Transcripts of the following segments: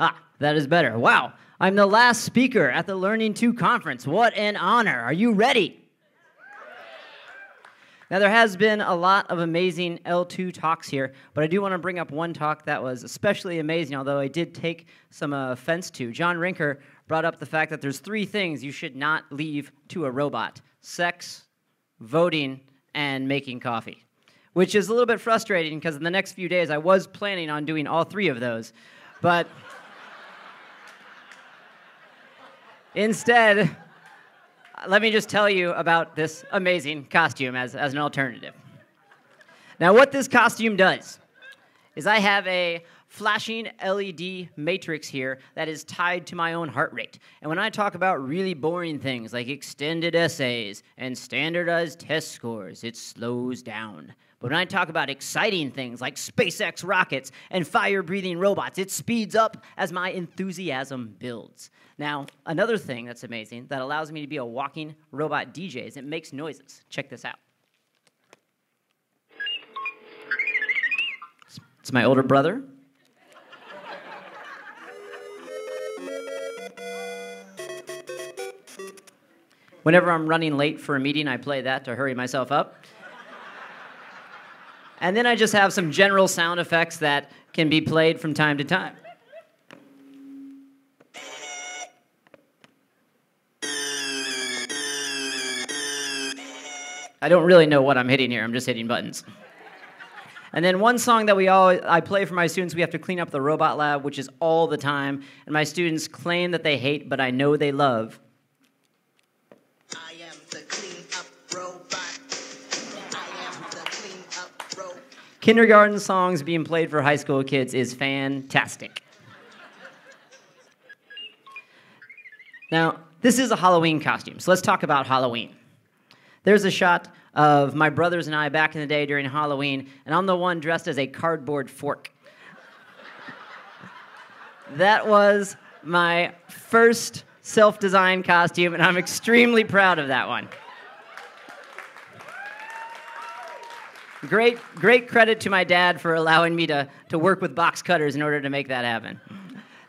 ah, that is better. Wow. I'm the last speaker at the Learning 2 conference. What an honor. Are you ready? Now, there has been a lot of amazing L2 talks here, but I do want to bring up one talk that was especially amazing, although I did take some uh, offense to. John Rinker brought up the fact that there's three things you should not leave to a robot sex, voting, and making coffee, which is a little bit frustrating because in the next few days I was planning on doing all three of those. But instead, let me just tell you about this amazing costume as, as an alternative. Now, what this costume does is I have a flashing LED matrix here that is tied to my own heart rate. And when I talk about really boring things like extended essays and standardized test scores, it slows down. But when I talk about exciting things like SpaceX rockets and fire breathing robots, it speeds up as my enthusiasm builds. Now, another thing that's amazing that allows me to be a walking robot DJ is it makes noises. Check this out. It's my older brother. Whenever I'm running late for a meeting, I play that to hurry myself up. And then I just have some general sound effects that can be played from time to time. I don't really know what I'm hitting here. I'm just hitting buttons. And then one song that we all I play for my students, we have to clean up the robot lab, which is all the time. And my students claim that they hate, but I know they love. Kindergarten songs being played for high school kids is fantastic. Now, this is a Halloween costume, so let's talk about Halloween. There's a shot of my brothers and I back in the day during Halloween, and I'm the one dressed as a cardboard fork. that was my first self designed costume, and I'm extremely proud of that one. Great, great credit to my dad for allowing me to, to work with box cutters in order to make that happen.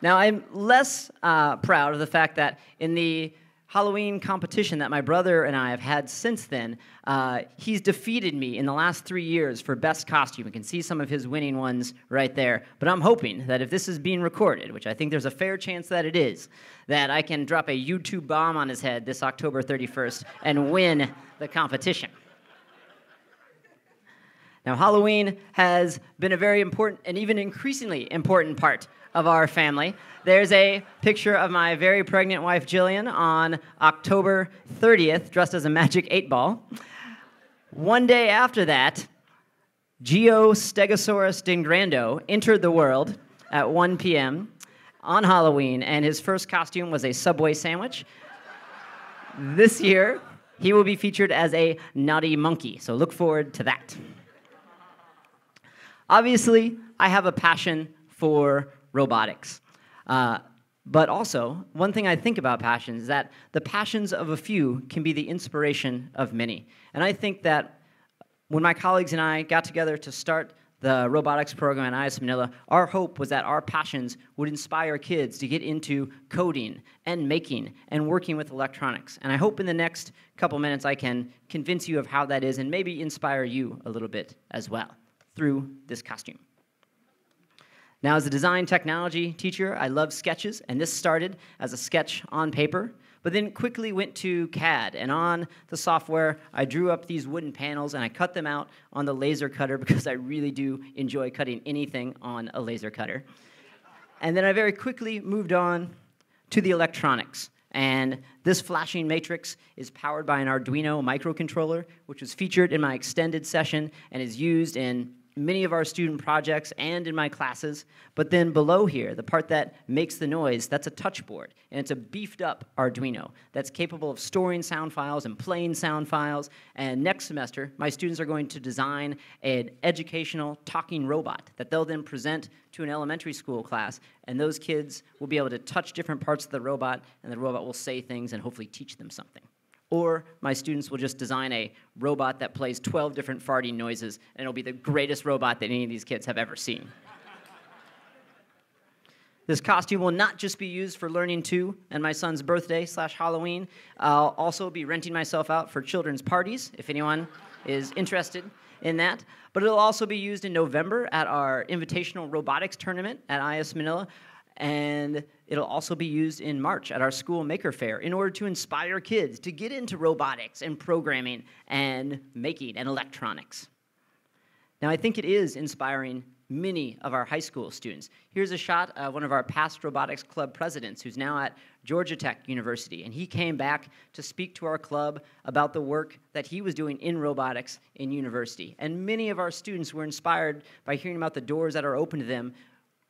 Now, I'm less uh, proud of the fact that in the Halloween competition that my brother and I have had since then, uh, he's defeated me in the last three years for best costume. You can see some of his winning ones right there. But I'm hoping that if this is being recorded, which I think there's a fair chance that it is, that I can drop a YouTube bomb on his head this October 31st and win the competition. Now, Halloween has been a very important and even increasingly important part of our family. There's a picture of my very pregnant wife, Jillian, on October 30th, dressed as a magic eight ball. One day after that, Geostegosaurus dingrando entered the world at 1 p.m. on Halloween, and his first costume was a Subway sandwich. This year, he will be featured as a naughty monkey, so look forward to that. Obviously, I have a passion for robotics. Uh, but also, one thing I think about passions is that the passions of a few can be the inspiration of many. And I think that when my colleagues and I got together to start the robotics program at IS Manila, our hope was that our passions would inspire kids to get into coding and making and working with electronics. And I hope in the next couple minutes I can convince you of how that is and maybe inspire you a little bit as well through this costume. Now, as a design technology teacher, I love sketches, and this started as a sketch on paper, but then quickly went to CAD. And on the software, I drew up these wooden panels and I cut them out on the laser cutter because I really do enjoy cutting anything on a laser cutter. And then I very quickly moved on to the electronics. And this flashing matrix is powered by an Arduino microcontroller, which was featured in my extended session and is used in many of our student projects and in my classes. But then below here, the part that makes the noise, that's a touch board. And it's a beefed up Arduino that's capable of storing sound files and playing sound files. And next semester, my students are going to design an educational talking robot that they'll then present to an elementary school class. And those kids will be able to touch different parts of the robot, and the robot will say things and hopefully teach them something. Or my students will just design a robot that plays 12 different farting noises, and it'll be the greatest robot that any of these kids have ever seen. This costume will not just be used for Learning 2 and my son's birthday slash Halloween. I'll also be renting myself out for children's parties, if anyone is interested in that. But it'll also be used in November at our invitational robotics tournament at IS Manila. And it'll also be used in March at our school maker fair in order to inspire kids to get into robotics and programming and making and electronics. Now, I think it is inspiring many of our high school students. Here's a shot of one of our past robotics club presidents who's now at Georgia Tech University. And he came back to speak to our club about the work that he was doing in robotics in university. And many of our students were inspired by hearing about the doors that are open to them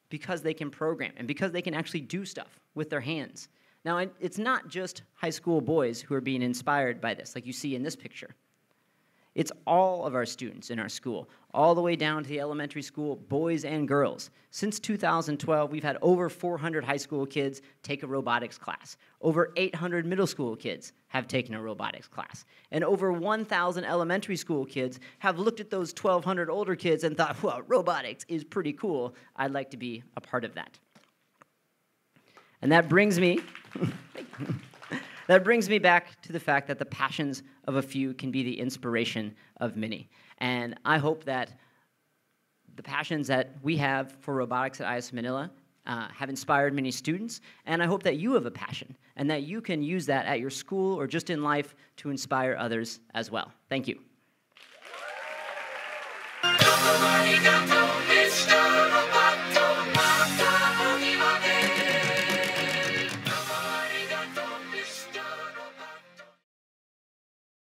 because they can program and because they can actually do stuff with their hands. Now, it's not just high school boys who are being inspired by this, like you see in this picture. It's all of our students in our school, all the way down to the elementary school, boys and girls. Since 2012, we've had over 400 high school kids take a robotics class. Over 800 middle school kids have taken a robotics class. And over 1,000 elementary school kids have looked at those 1,200 older kids and thought, well, robotics is pretty cool. I'd like to be a part of that. And that brings me. That brings me back to the fact that the passions of a few can be the inspiration of many. And I hope that the passions that we have for robotics at IS Manila uh, have inspired many students, and I hope that you have a passion and that you can use that at your school or just in life to inspire others as well. Thank you. Thank you.